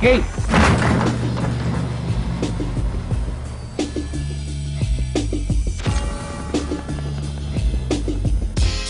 ¿ok?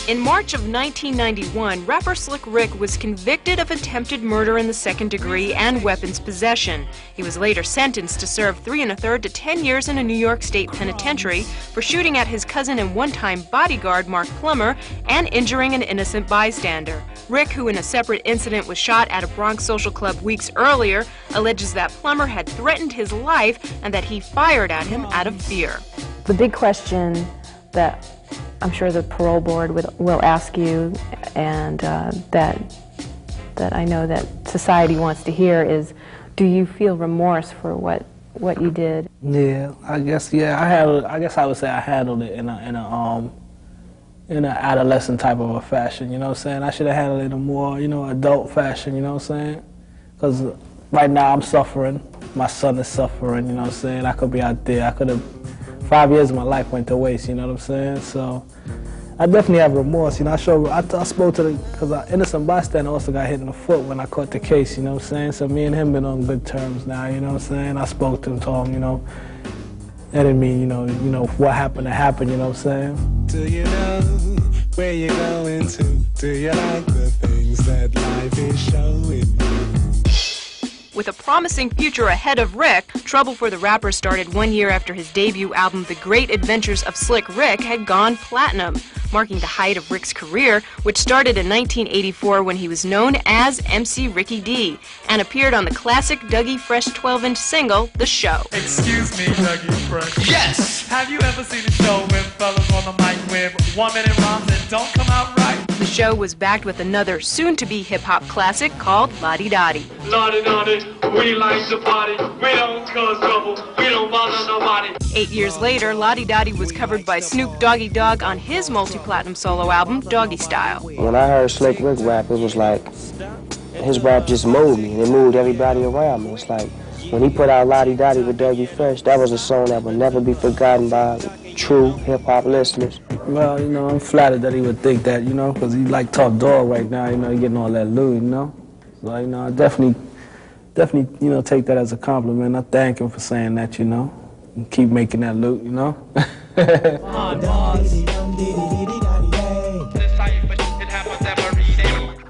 In March of 1991, rapper Slick Rick was convicted of attempted murder in the second degree and weapons possession. He was later sentenced to serve three and a third to ten years in a New York State penitentiary for shooting at his cousin and one time bodyguard Mark Plummer and injuring an innocent bystander. Rick, who in a separate incident was shot at a Bronx social club weeks earlier, alleges that Plummer had threatened his life and that he fired at him out of fear. The big question that I'm sure the parole board would, will ask you, and uh, that that I know that society wants to hear is, do you feel remorse for what what you did? Yeah, I guess yeah, I had I guess I would say I handled it in a in a um in an adolescent type of a fashion. You know what I'm saying? I should have handled it in a more you know adult fashion. You know what I'm saying? Because right now I'm suffering. My son is suffering. You know what I'm saying? I could be out there. I could have five years of my life went to waste, you know what I'm saying? So I definitely have remorse. You know, I show, I, I spoke to the, because an innocent bystander also got hit in the foot when I caught the case, you know what I'm saying? So me and him been on good terms now, you know what I'm saying? I spoke to him, told him, you know, that didn't mean, you know, you know, what happened to happen, you know what I'm saying? Do you know where you're going to? Do you like the things that life is showing you? With a promising future ahead of Rick, Trouble for the Rapper started one year after his debut album, The Great Adventures of Slick Rick, had gone platinum, marking the height of Rick's career, which started in 1984 when he was known as MC Ricky D and appeared on the classic Dougie Fresh 12 inch single, The Show. Excuse me, Dougie Fresh. Yes! Have you ever seen a show with fellas on the mic with one minute rhymes that don't come out right? The show was backed with another soon to be hip hop classic called La Di Da Di. Lottie Dottie, we like to party. We don't cause trouble. We don't bother nobody. Eight years later, La Di Da Di was covered by Snoop Doggy Dogg on his multi platinum solo album, Doggystyle. When I heard Slick Rick rap, it was like his rap just moved me, and it moved everybody around me. It's like when he put out La Di Da Di with Dougie Fresh, that was a song that would never be forgotten by true hip hop listeners. Well, you know, I'm flattered that he would think that, you know, because he like top dog right now, you know, getting all that loot, you know. So, you know, I definitely, definitely, you know, take that as a compliment. I thank him for saying that, you know, and keep making that loot, you know.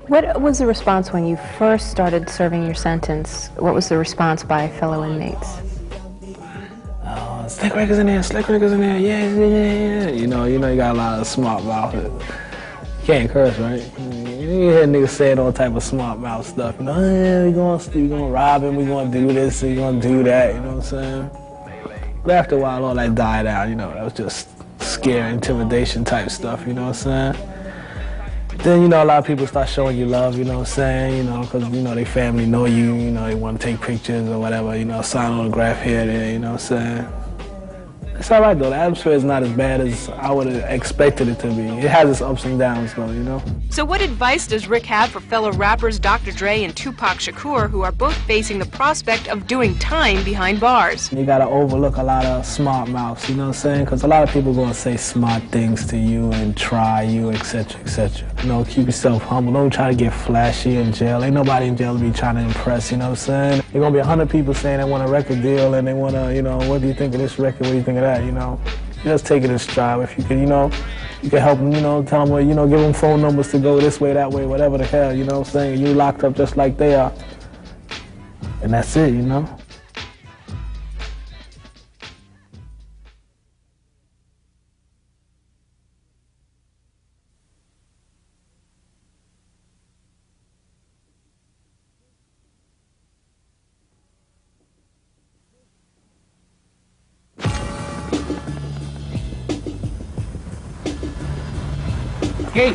What was the response when you first started serving your sentence? What was the response by fellow inmates? Slick Rick is in there, Slick Rick is in there, yeah, yeah, yeah. You know, you know, you got a lot of smart mouth. You can't curse, right? You hear niggas saying all type of smart mouth stuff. You know, yeah, we gonna, we gonna rob him, we gonna do this, we gonna do that. You know what I'm saying? But after a while, all that died out. You know, that was just scare, intimidation type stuff. You know what I'm saying? Then you know a lot of people start showing you love. You know what I'm saying? You know, because you know they family know you. You know they want to take pictures or whatever. You know, sign autograph here, there. You know what I'm saying? It's all right though. The atmosphere is not as bad as I would have expected it to be. It has its ups and downs though, you know. So, what advice does Rick have for fellow rappers Dr. Dre and Tupac Shakur, who are both facing the prospect of doing time behind bars? You gotta overlook a lot of smart mouths. You know what I'm saying? Because a lot of people gonna say smart things to you and try you, etc., etc. You know, keep yourself humble. Don't try to get flashy in jail. Ain't nobody in jail to be trying to impress. You know what I'm saying? There's gonna be a hundred people saying they want a record deal and they wanna, you know, what do you think of this record? What do you think of that? You know, just take it in stride. If you can, you know, you can help them, you know, tell them, you know, give them phone numbers to go this way, that way, whatever the hell, you know what I'm saying? You locked up just like they are. And that's it, you know? Hey!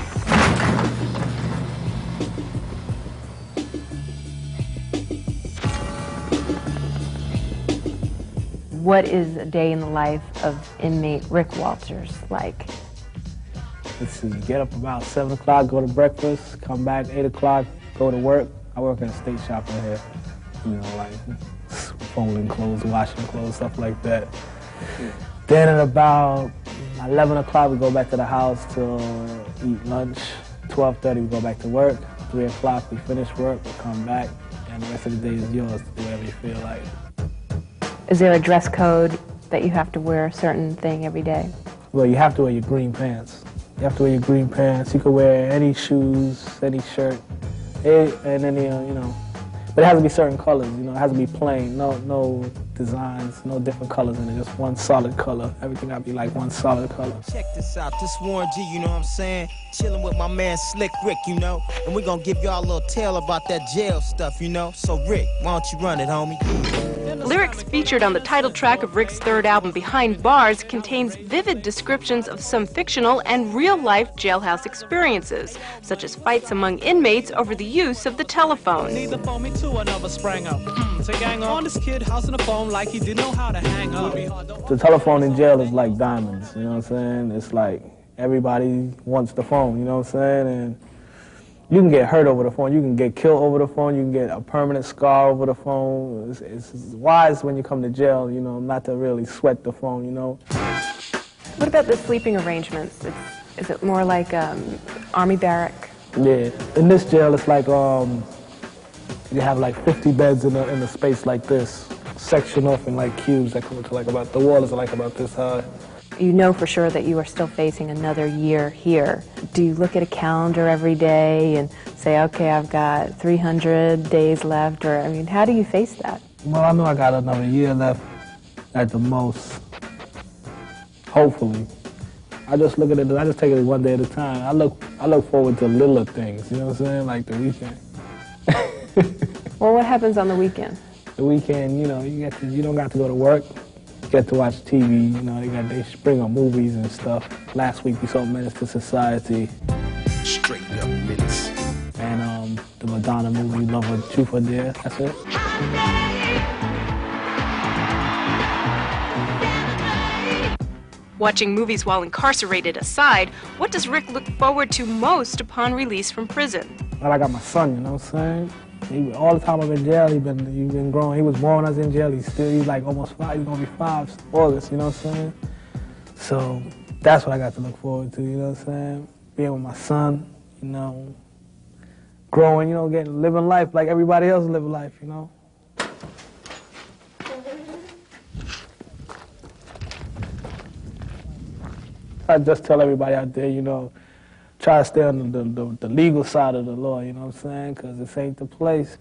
What is a day in the life of inmate Rick Walters like? Let's see, get up about 7 o'clock, go to breakfast, come back 8 o'clock, go to work. I work in a state shop right here. You know, like folding clothes, washing clothes, stuff like that. Then at about 11 o'clock, we go back to the house to eat lunch. 12.30, we go back to work. 3 o'clock, we finish work, we come back. and the rest of the day is yours to do whatever you feel like. Is there a dress code that you have to wear a certain thing every day? Well, you have to wear your green pants. You have to wear your green pants. You can wear any shoes, any shirt, eh, and any, uh, you know, but it has to be certain colors. You know, it has to be plain. No, no designs, no different colors in it. Just one solid color. Everything got to be like one solid color. Check this out, this Warren G, you know what I'm saying? Chilling with my man Slick Rick, you know? And we're gonna give y'all a little tale about that jail stuff, you know? So, Rick, why don't you run it, homie? Lyrics featured on the title track of Rick's third album, Behind Bars, contains vivid descriptions of some fictional and real-life jailhouse experiences, such as fights among inmates over the use of the telephone. Neither phone me to another sprang up. To gang on this kid house in the phone like he didn't know how to hang up. The telephone in jail is like diamonds, you know what I'm saying? It's like everybody wants the phone, you know what I'm saying? And you can get hurt over the phone, you can get killed over the phone, you can get a permanent scar over the phone. It's, it's wise when you come to jail, you know, not to really sweat the phone, you know? What about the sleeping arrangements? It's, is it more like um, army barrack? Yeah, in this jail, it's like um, you have like 50 beds in a, in a space like this, section off in like cubes that come to like about, the wall is like about this high. You know for sure that you are still facing another year here. Do you look at a calendar every day and say, okay, I've got 300 days left, or I mean, how do you face that? Well, I know I got another year left at the most, hopefully. I just look at it, I just take it one day at a time. I look, I look forward to littler things, you know what I'm saying, like the weekend. Well, what happens on the weekend? The weekend, you know, you get to, you don't got to go to work, get to watch TV, you know, they got, they bring on movies and stuff. Last week we saw Menace II Society. Straight up minutes. And um, the Madonna movie, Love or Truth or Dare, that's it. Watching movies while incarcerated aside, what does Rick look forward to most upon release from prison? Well, I got my son, you know what I'm saying? He, all the time I've been in jail, he been he been growing. He was born was in jail. He's still he's like almost five. He's gonna be five August. You know what I'm saying? So that's what I got to look forward to. You know what I'm saying? Being with my son. You know, growing. You know, getting living life like everybody else live life. You know. I just tell everybody out there, you know, try to stay on the, the, the legal side of the law, you know what I'm saying? Because this ain't the place.